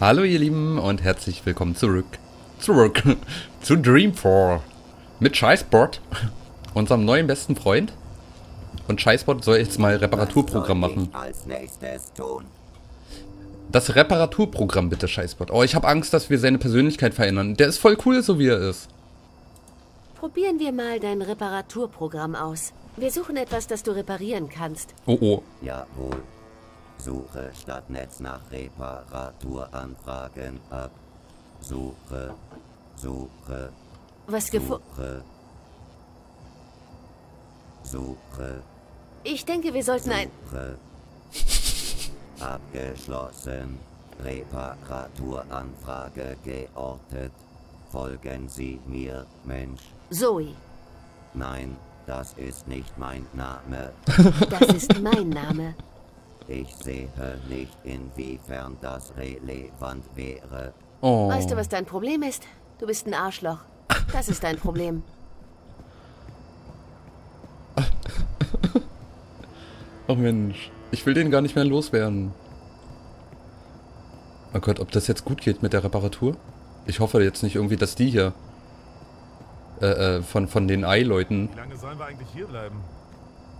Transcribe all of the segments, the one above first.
Hallo ihr Lieben und herzlich willkommen zurück. Zurück zu Dreamfall. Mit Scheißbot, unserem neuen besten Freund. Und Scheißbot soll jetzt mal Reparaturprogramm machen. Das Reparaturprogramm bitte, Scheißbot. Oh, ich habe Angst, dass wir seine Persönlichkeit verändern. Der ist voll cool, so wie er ist. Probieren wir mal dein Reparaturprogramm aus. Wir suchen etwas, das du reparieren kannst. Oh oh. Jawohl. Suche Stadtnetz nach Reparaturanfragen ab. Suche, suche, Was gefu... suche. Suche, Ich denke, wir sollten ein... suche. Abgeschlossen. Reparaturanfrage geortet. Folgen Sie mir, Mensch. Zoe. Nein, das ist nicht mein Name. Das ist mein Name. Ich sehe nicht, inwiefern das relevant wäre. Oh. Weißt du, was dein Problem ist? Du bist ein Arschloch. Das ist dein Problem. Oh Mensch. Ich will den gar nicht mehr loswerden. Oh Gott, ob das jetzt gut geht mit der Reparatur? Ich hoffe jetzt nicht irgendwie, dass die hier äh, äh, von, von den Ei-Leuten. Wie lange sollen wir eigentlich hier bleiben?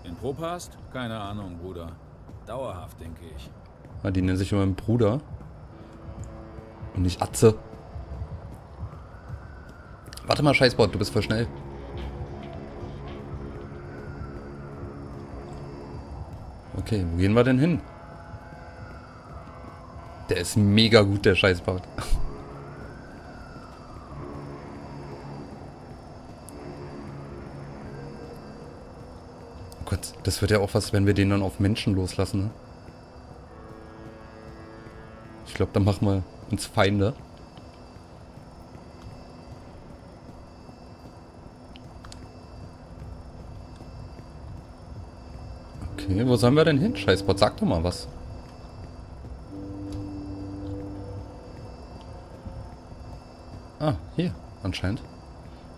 In Propast? Keine Ahnung, Bruder. Dauerhaft, denke ich. Ah, die nennen sich immer Bruder. Und nicht Atze. Warte mal, Scheißbot, du bist voll schnell. Okay, wo gehen wir denn hin? Der ist mega gut, der Scheißbot. Das wird ja auch was, wenn wir den dann auf Menschen loslassen, ne? Ich glaube, dann machen wir uns Feinde. Okay, wo sollen wir denn hin? Scheißbot, sag doch mal was. Ah, hier, anscheinend.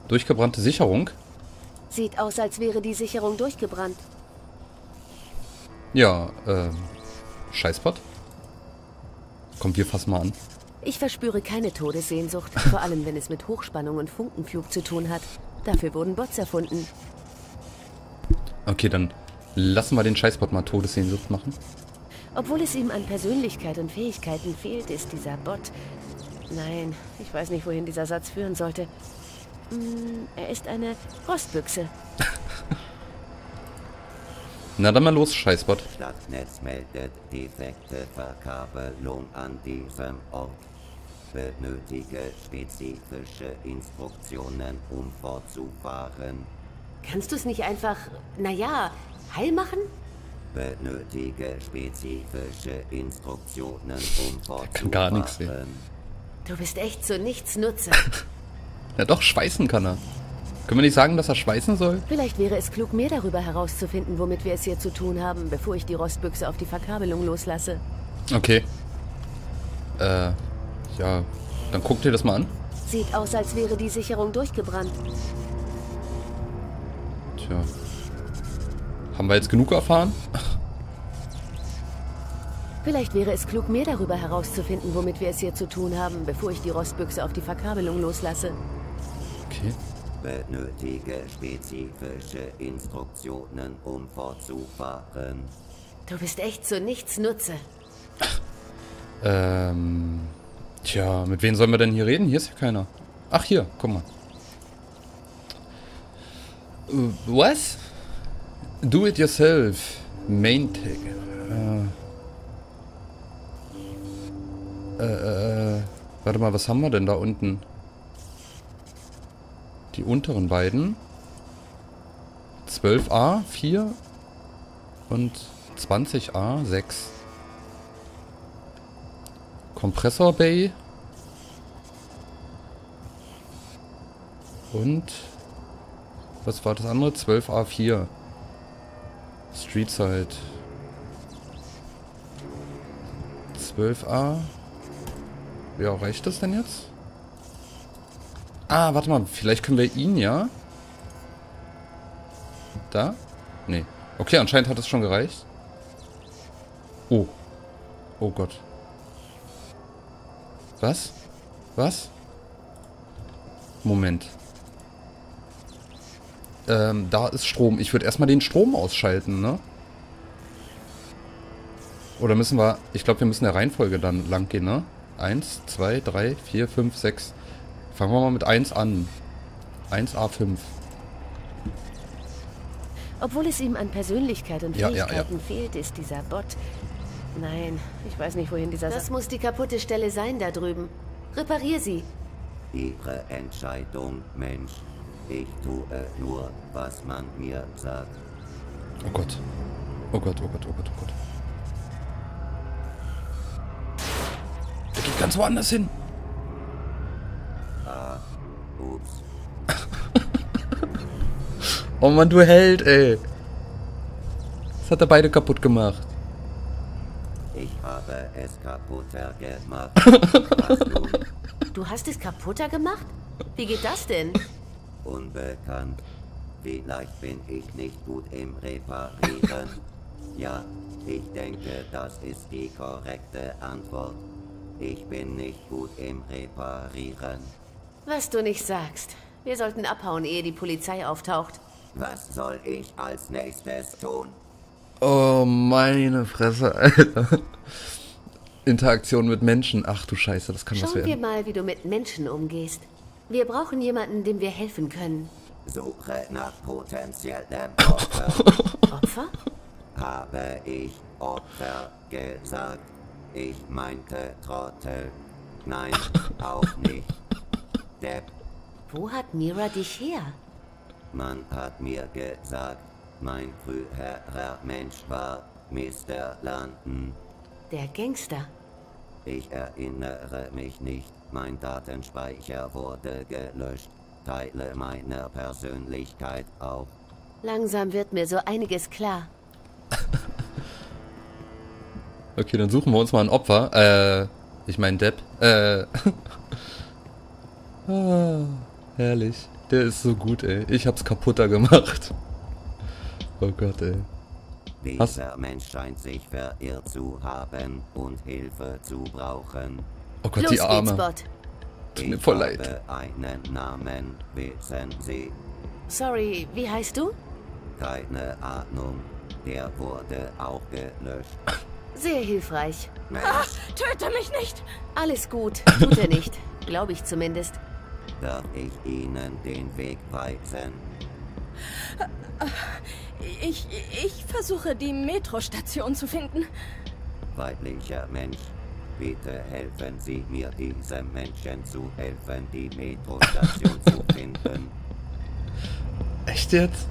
Durchgebrannte Sicherung. Sieht aus, als wäre die Sicherung durchgebrannt. Ja, ähm, Scheißbot. Kommt, wir fassen mal an. Ich verspüre keine Todessehnsucht, vor allem wenn es mit Hochspannung und Funkenflug zu tun hat. Dafür wurden Bots erfunden. Okay, dann lassen wir den Scheißbot mal Todessehnsucht machen. Obwohl es ihm an Persönlichkeit und Fähigkeiten fehlt, ist dieser Bot... Nein, ich weiß nicht, wohin dieser Satz führen sollte. Hm, er ist eine Rostbüchse. Na dann mal los, Scheißbot. Stadtnetz meldet defekte Verkabelung an diesem Ort. Benötige spezifische Instruktionen, um fortzufahren. Kannst du es nicht einfach, naja, heil machen? Benötige spezifische Instruktionen, um fortzufahren. kann gar nichts sehen. Du bist echt so nichts Nutze. Ja doch, schweißen kann er. Können wir nicht sagen, dass er schweißen soll? Vielleicht wäre es klug, mehr darüber herauszufinden, womit wir es hier zu tun haben, bevor ich die Rostbüchse auf die Verkabelung loslasse. Okay. Äh, ja. Dann guck dir das mal an. Sieht aus, als wäre die Sicherung durchgebrannt. Tja. Haben wir jetzt genug erfahren? Vielleicht wäre es klug, mehr darüber herauszufinden, womit wir es hier zu tun haben, bevor ich die Rostbüchse auf die Verkabelung loslasse. Okay. Benötige spezifische Instruktionen, um fortzufahren. Du bist echt so nichts Nutze. Ähm. Tja, mit wem sollen wir denn hier reden? Hier ist ja keiner. Ach, hier, guck mal. Äh, Was? Do it yourself. Main tag. Äh, äh, äh, warte mal, was haben wir denn da unten? Die unteren beiden. 12a, 4 und 20a, 6. Kompressor Bay. Und was war das andere? 12A4. Streetside. 12A. Ja, reicht das denn jetzt? Ah, warte mal. Vielleicht können wir ihn ja. Da? Nee. Okay, anscheinend hat es schon gereicht. Oh. Oh Gott. Was? Was? Moment. Ähm, da ist Strom. Ich würde erstmal den Strom ausschalten, ne? Oder müssen wir... Ich glaube, wir müssen der Reihenfolge dann lang gehen, ne? 1, 2, 3, 4, 5, 6. Fangen wir mal mit 1 an. 1A5. Obwohl es ihm an Persönlichkeit und Ja, ja, Fähigkeiten ja. fehlt, ist dieser Bot... Nein, ich weiß nicht, wohin dieser... Das muss die kaputte Stelle sein da drüben. Reparier sie. Ihre Entscheidung, Mensch. Ich tue nur, was man mir sagt. Oh Gott. Oh Gott, oh Gott, oh Gott, oh Gott. Der geht ganz woanders hin. Ups. Oh Mann, du Held, ey. Das hat er beide kaputt gemacht. Ich habe es kaputter gemacht. Nun? Du hast es kaputter gemacht? Wie geht das denn? Unbekannt. Vielleicht bin ich nicht gut im Reparieren. Ja, ich denke, das ist die korrekte Antwort. Ich bin nicht gut im Reparieren. Was du nicht sagst. Wir sollten abhauen, ehe die Polizei auftaucht. Was soll ich als nächstes tun? Oh, meine Fresse, Alter. Interaktion mit Menschen. Ach du Scheiße, das kann was Schauen wir werden. mal, wie du mit Menschen umgehst. Wir brauchen jemanden, dem wir helfen können. Suche nach potenziellem Opfer. Opfer? Habe ich Opfer gesagt? Ich meinte Trottel. Nein, auch nicht. Depp, Wo hat Mira dich her? man hat mir gesagt, mein früherer Mensch war Mr. London. Der Gangster. Ich erinnere mich nicht. Mein Datenspeicher wurde gelöscht. Teile meiner Persönlichkeit auch. Langsam wird mir so einiges klar. Okay, dann suchen wir uns mal ein Opfer. Äh, ich meine Depp. Äh. ah, herrlich. Der ist so gut, ey. Ich hab's kaputter gemacht. Oh Gott, ey. Dieser Mensch scheint sich verirrt zu haben und Hilfe zu brauchen. Oh Gott, Los die geht's, Arme. Bot. Tut mir Ich voll habe leid. einen Namen, wissen Sie? Sorry, wie heißt du? Keine Ahnung. Der wurde auch gelöscht. Sehr hilfreich. Mensch, Töte mich nicht! Alles gut. Tut er nicht. Glaube ich zumindest. Darf ich Ihnen den Weg weisen? Ich, ich versuche, die Metrostation zu finden. Weiblicher Mensch, bitte helfen Sie mir, diesem Menschen zu helfen, die Metrostation zu finden. Echt jetzt?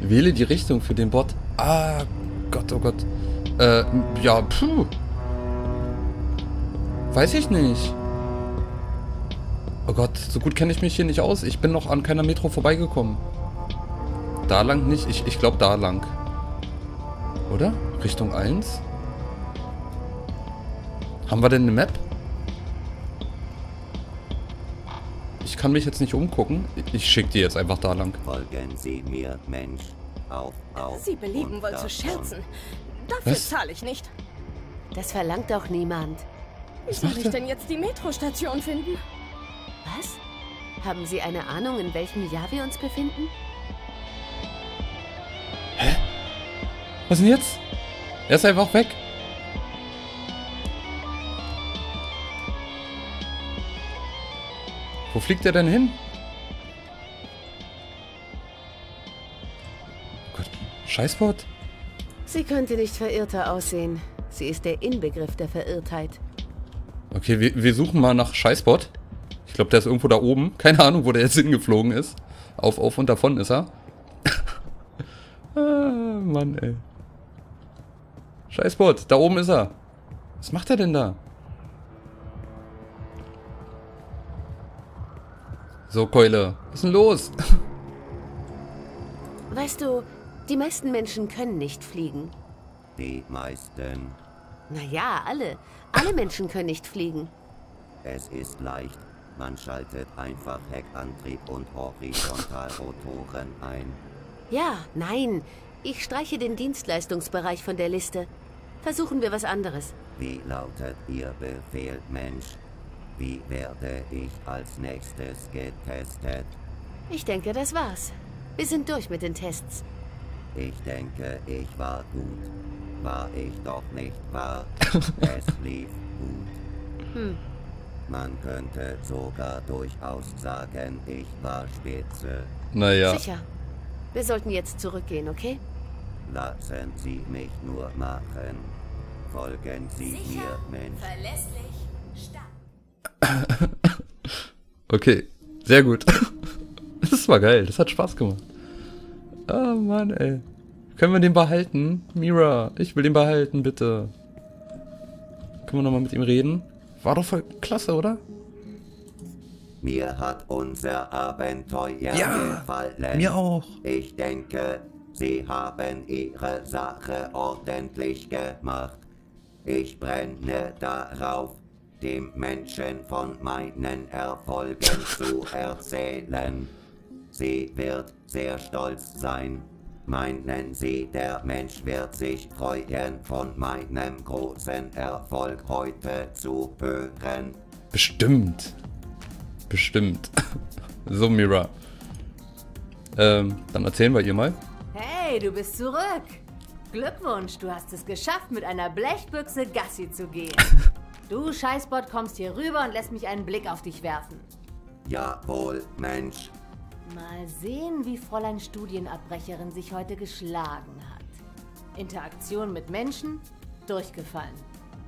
Wähle die Richtung für den Bot. Ah, Gott, oh Gott. Äh, ja, puh. Weiß ich nicht. Oh Gott, so gut kenne ich mich hier nicht aus. Ich bin noch an keiner Metro vorbeigekommen. Da lang nicht? Ich, ich glaube da lang. Oder? Richtung 1? Haben wir denn eine Map? Ich kann mich jetzt nicht umgucken. Ich- schicke die jetzt einfach da lang. Folgen Sie mir, Mensch. Auf, auf. Sie belieben wohl zu scherzen. Dafür zahle ich nicht. Das verlangt doch niemand. Wie soll ich denn jetzt die Metrostation finden? Was? Haben Sie eine Ahnung, in welchem Jahr wir uns befinden? Was denn jetzt? Er ist einfach weg. Wo fliegt er denn hin? Oh Gott, Scheißbot. Sie könnte nicht verirrter aussehen. Sie ist der Inbegriff der Verirrtheit. Okay, wir, wir suchen mal nach Scheißbot. Ich glaube, der ist irgendwo da oben. Keine Ahnung, wo der jetzt hingeflogen ist. Auf, auf und davon ist er. ah, Mann, ey. Scheißbot, da oben ist er. Was macht er denn da? So, Keule. Was ist denn los? Weißt du, die meisten Menschen können nicht fliegen. Die meisten. Naja, alle. Alle Menschen können nicht fliegen. Es ist leicht. Man schaltet einfach Heckantrieb und Horizontalrotoren ein. Ja, nein. Ich streiche den Dienstleistungsbereich von der Liste. Versuchen wir was anderes. Wie lautet Ihr Befehl, Mensch? Wie werde ich als nächstes getestet? Ich denke, das war's. Wir sind durch mit den Tests. Ich denke, ich war gut. War ich doch nicht wahr? es lief gut. Hm. Man könnte sogar durchaus sagen, ich war spitze. Naja. Sicher. Wir sollten jetzt zurückgehen, okay? Lassen Sie mich nur machen. Folgen Sie mir, Mensch. verlässlich, stark. Okay, sehr gut. Das war geil, das hat Spaß gemacht. Ah, Mann, ey. Können wir den behalten? Mira, ich will den behalten, bitte. Können wir nochmal mit ihm reden? War doch voll klasse, oder? Mir hat unser Abenteuer Ja, gefallen. mir auch. Ich denke, Sie haben Ihre Sache ordentlich gemacht. Ich brenne darauf, dem Menschen von meinen Erfolgen zu erzählen. Sie wird sehr stolz sein. Meinen Sie, der Mensch wird sich freuen, von meinem großen Erfolg heute zu hören? Bestimmt. Bestimmt. so, Mira. Ähm, dann erzählen wir ihr mal. Hey, du bist zurück. Glückwunsch, du hast es geschafft, mit einer Blechbüchse Gassi zu gehen. Du Scheißbot kommst hier rüber und lässt mich einen Blick auf dich werfen. Jawohl, Mensch. Mal sehen, wie Fräulein Studienabbrecherin sich heute geschlagen hat. Interaktion mit Menschen? Durchgefallen.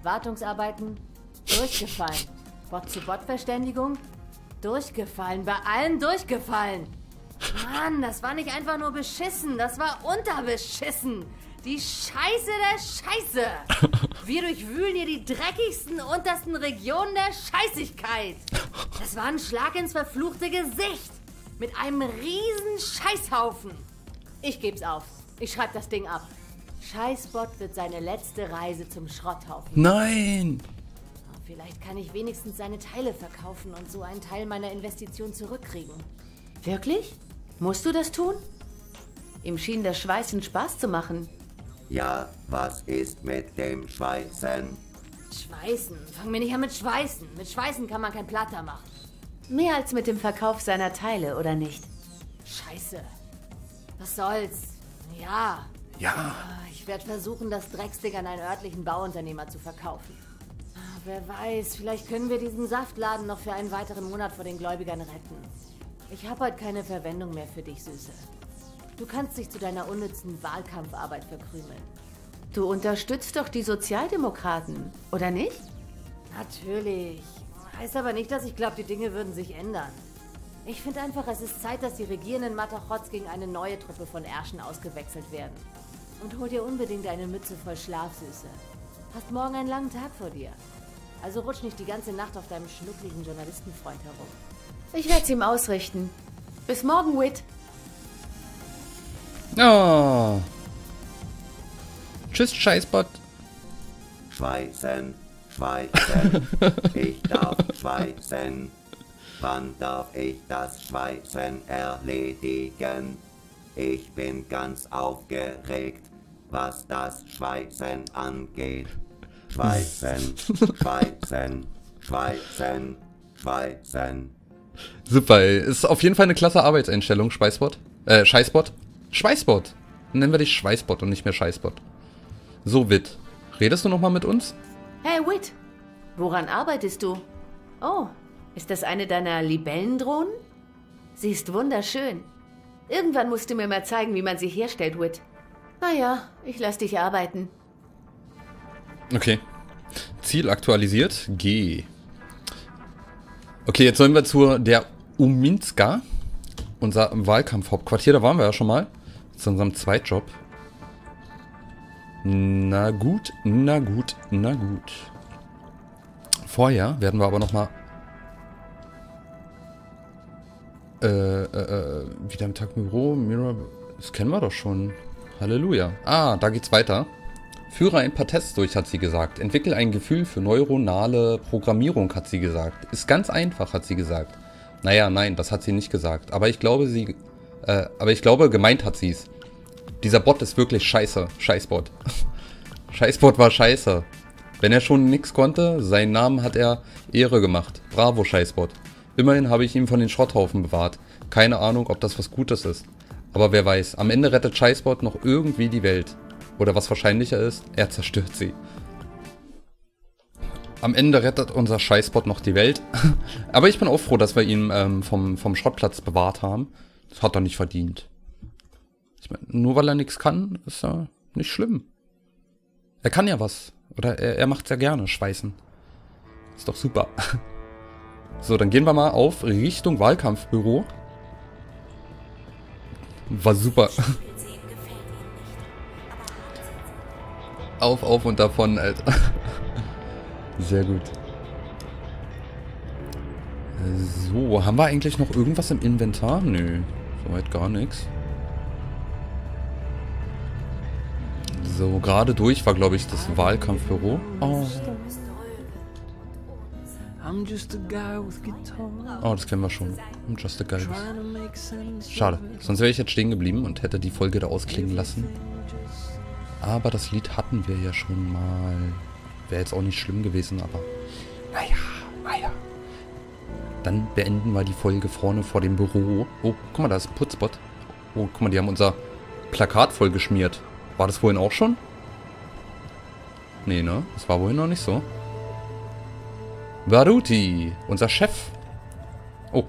Wartungsarbeiten? Durchgefallen. Bot-zu-Bot-Verständigung? Durchgefallen. Bei allen durchgefallen. Mann, das war nicht einfach nur beschissen, das war unterbeschissen. Die Scheiße der Scheiße. Wir durchwühlen hier die dreckigsten, untersten Regionen der Scheißigkeit. Das war ein Schlag ins verfluchte Gesicht. Mit einem riesen Scheißhaufen. Ich geb's auf. Ich schreib das Ding ab. Scheißbot wird seine letzte Reise zum Schrotthaufen. Nein! Vielleicht kann ich wenigstens seine Teile verkaufen und so einen Teil meiner Investition zurückkriegen. Wirklich? Musst du das tun? Ihm schien das Schweißen Spaß zu machen. Ja, was ist mit dem Schweißen? Schweißen. Fang mir nicht an mit Schweißen. Mit Schweißen kann man kein Platter machen. Mehr als mit dem Verkauf seiner Teile, oder nicht? Scheiße. Was soll's? Ja. Ja. Ich werde versuchen, das Drecksding an einen örtlichen Bauunternehmer zu verkaufen. Ah, Wer weiß, vielleicht können wir diesen Saftladen noch für einen weiteren Monat vor den Gläubigern retten. Ich habe heute keine Verwendung mehr für dich, Süße. Du kannst dich zu deiner unnützen Wahlkampfarbeit verkrümeln. Du unterstützt doch die Sozialdemokraten, oder nicht? Natürlich. Heißt aber nicht, dass ich glaube, die Dinge würden sich ändern. Ich finde einfach, es ist Zeit, dass die regierenden Matachotz gegen eine neue Truppe von Ärschen ausgewechselt werden. Und hol dir unbedingt eine Mütze voll Schlafsüße. Hast morgen einen langen Tag vor dir. Also rutsch nicht die ganze Nacht auf deinem schnuckligen Journalistenfreund herum. Ich werde es ihm ausrichten. Bis morgen, Wit. Oh. Tschüss, Scheißbot. Schweißen, schweißen. ich darf schweißen. Wann darf ich das Schweißen erledigen? Ich bin ganz aufgeregt, was das Schweißen angeht. Schweißen, schweißen, schweißen, schweißen. Super. Ist auf jeden Fall eine klasse Arbeitseinstellung, Schweißbot. Äh, Scheißbot. Schweißbot. Nennen wir dich Schweißbot und nicht mehr Scheißbot. So, Wit. Redest du nochmal mit uns? Hey, Wit. Woran arbeitest du? Oh, ist das eine deiner Libellendrohnen? Sie ist wunderschön. Irgendwann musst du mir mal zeigen, wie man sie herstellt, Wit. Naja, ich lass dich arbeiten. Okay. Ziel aktualisiert. G. Okay, jetzt sollen wir zu der Uminska. Unser Wahlkampfhauptquartier. Da waren wir ja schon mal. Zu unserem Zweitjob. Na gut, na gut, na gut. Vorher werden wir aber nochmal äh, äh, äh, wieder im Büro. Mirror, das kennen wir doch schon. Halleluja. Ah, da geht's weiter. Führe ein paar Tests durch, hat sie gesagt. Entwickle ein Gefühl für neuronale Programmierung, hat sie gesagt. Ist ganz einfach, hat sie gesagt. Naja, nein, das hat sie nicht gesagt. Aber ich glaube, sie. Äh, aber ich glaube, gemeint hat sie es. Dieser Bot ist wirklich scheiße. Scheißbot. Scheißbot war scheiße. Wenn er schon nichts konnte, seinen Namen hat er Ehre gemacht. Bravo, Scheißbot. Immerhin habe ich ihn von den Schrotthaufen bewahrt. Keine Ahnung, ob das was Gutes ist. Aber wer weiß, am Ende rettet Scheißbot noch irgendwie die Welt. Oder was wahrscheinlicher ist, er zerstört sie. Am Ende rettet unser Scheißbot noch die Welt. Aber ich bin auch froh, dass wir ihn ähm, vom, vom Schrottplatz bewahrt haben. Das hat er nicht verdient. Ich meine, nur weil er nichts kann, ist er nicht schlimm. Er kann ja was. Oder er, er macht ja gerne, schweißen. Ist doch super. So, dann gehen wir mal auf Richtung Wahlkampfbüro. War super. Auf, auf und davon, Alter. Sehr gut. So, haben wir eigentlich noch irgendwas im Inventar? Nö, soweit gar nichts. So, gerade durch war, glaube ich, das Wahlkampfbüro. Oh. Oh, das kennen wir schon. I'm just a guy. Schade. Sonst wäre ich jetzt stehen geblieben und hätte die Folge da ausklingen lassen. Aber das Lied hatten wir ja schon mal. Wäre jetzt auch nicht schlimm gewesen, aber... Naja, naja. Dann beenden wir die Folge vorne vor dem Büro. Oh, guck mal, da ist ein Putzbot. Oh, guck mal, die haben unser Plakat voll geschmiert. War das vorhin auch schon? Nee, ne? Das war wohin noch nicht so. Baruti, unser Chef. Oh.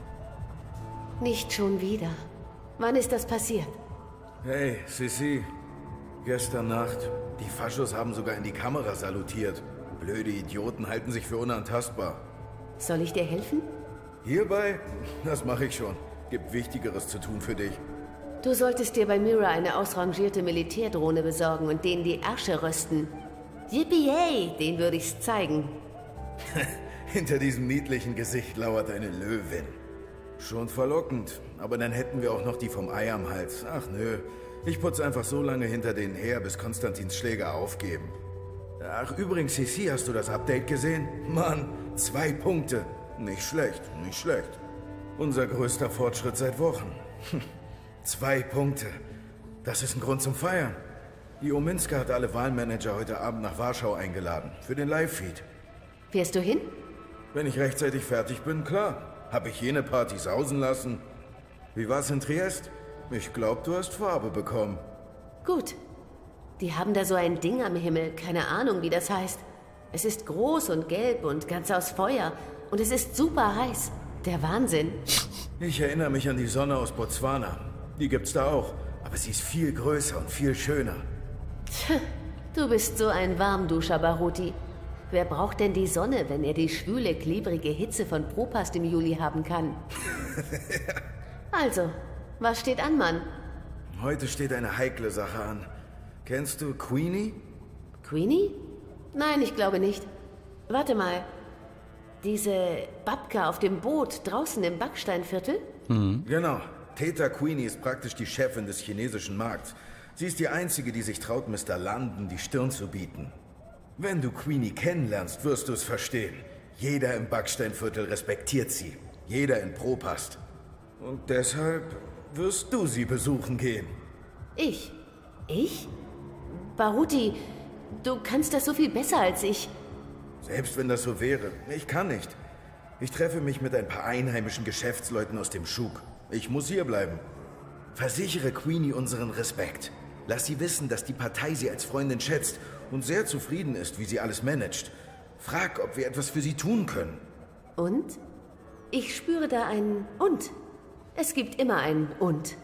Nicht schon wieder. Wann ist das passiert? Hey, Sissi. Gestern Nacht. Die Faschos haben sogar in die Kamera salutiert. Blöde Idioten halten sich für unantastbar. Soll ich dir helfen? Hierbei? Das mache ich schon. Gibt Wichtigeres zu tun für dich. Du solltest dir bei Mira eine ausrangierte Militärdrohne besorgen und denen die Ärsche rösten. Yippie, den würde ich's zeigen. Hinter diesem niedlichen Gesicht lauert eine Löwin. Schon verlockend, aber dann hätten wir auch noch die vom Ei am Hals. Ach nö, ich putze einfach so lange hinter denen her, bis Konstantins Schläger aufgeben. Ach übrigens, Sissi, hast du das Update gesehen? Mann, zwei Punkte. Nicht schlecht, nicht schlecht. Unser größter Fortschritt seit Wochen. zwei Punkte. Das ist ein Grund zum Feiern. Die Ominska hat alle Wahlmanager heute Abend nach Warschau eingeladen. Für den Live-Feed. Fährst du hin? Wenn ich rechtzeitig fertig bin, klar. Habe ich jene Party sausen lassen. Wie war's in Triest? Ich glaube, du hast Farbe bekommen. Gut. Die haben da so ein Ding am Himmel. Keine Ahnung, wie das heißt. Es ist groß und gelb und ganz aus Feuer. Und es ist super heiß. Der Wahnsinn. Ich erinnere mich an die Sonne aus Botswana. Die gibt's da auch. Aber sie ist viel größer und viel schöner. Tch, du bist so ein Warmduscher, Baruti. Wer braucht denn die Sonne, wenn er die schwüle, klebrige Hitze von Propast im Juli haben kann? also, was steht an, Mann? Heute steht eine heikle Sache an. Kennst du Queenie? Queenie? Nein, ich glaube nicht. Warte mal. Diese Babka auf dem Boot draußen im Backsteinviertel? Mhm. Genau. Theta Queenie ist praktisch die Chefin des chinesischen Markts. Sie ist die einzige, die sich traut, Mr. London die Stirn zu bieten. Wenn du Queenie kennenlernst, wirst du es verstehen. Jeder im Backsteinviertel respektiert sie. Jeder in Propast. Und deshalb wirst du sie besuchen gehen. Ich? Ich? Baruti, du kannst das so viel besser als ich. Selbst wenn das so wäre, ich kann nicht. Ich treffe mich mit ein paar einheimischen Geschäftsleuten aus dem Schug. Ich muss hier bleiben. Versichere Queenie unseren Respekt. Lass sie wissen, dass die Partei sie als Freundin schätzt und sehr zufrieden ist, wie sie alles managt. Frag, ob wir etwas für sie tun können. Und? Ich spüre da ein Und. Es gibt immer ein Und.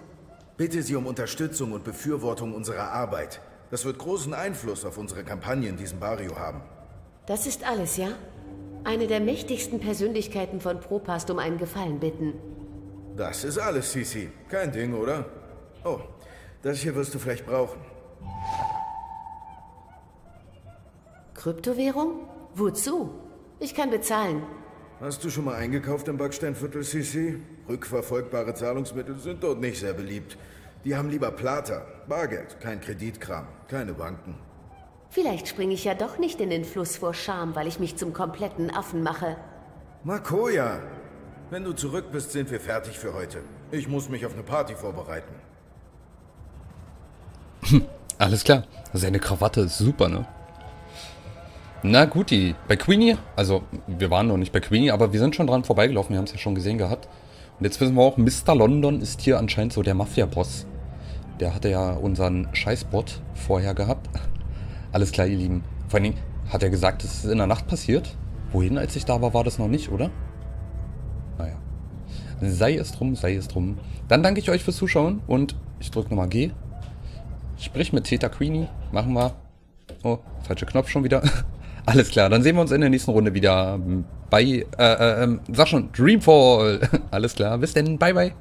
Bitte sie um Unterstützung und Befürwortung unserer Arbeit. Das wird großen Einfluss auf unsere Kampagne in diesem Barrio haben. Das ist alles, ja? Eine der mächtigsten Persönlichkeiten von Propast um einen Gefallen bitten. Das ist alles, Sisi. Kein Ding, oder? Oh, das hier wirst du vielleicht brauchen. Kryptowährung? Wozu? Ich kann bezahlen. Hast du schon mal eingekauft im Backsteinviertel, Sisi? Rückverfolgbare Zahlungsmittel sind dort nicht sehr beliebt. Die haben lieber Plata, Bargeld, kein Kreditkram, keine Banken. Vielleicht springe ich ja doch nicht in den Fluss vor Scham, weil ich mich zum kompletten Affen mache. Makoya, wenn du zurück bist, sind wir fertig für heute. Ich muss mich auf eine Party vorbereiten. Alles klar. Seine Krawatte ist super, ne? Na gut, die bei Queenie, also wir waren noch nicht bei Queenie, aber wir sind schon dran vorbeigelaufen, wir haben es ja schon gesehen gehabt. Und jetzt wissen wir auch, Mr. London ist hier anscheinend so der Mafia-Boss. Der hatte ja unseren Scheißbot vorher gehabt. Alles klar, ihr Lieben. Vor allen Dingen hat er gesagt, es ist in der Nacht passiert. Wohin, als ich da war, war das noch nicht, oder? Naja. Sei es drum, sei es drum. Dann danke ich euch fürs Zuschauen und ich drücke nochmal G. Sprich mit Theta Queenie. Machen wir. Oh, falscher Knopf schon wieder. Alles klar, dann sehen wir uns in der nächsten Runde wieder bei, äh, äh, sag schon, Dreamfall. Alles klar, bis denn, bye bye.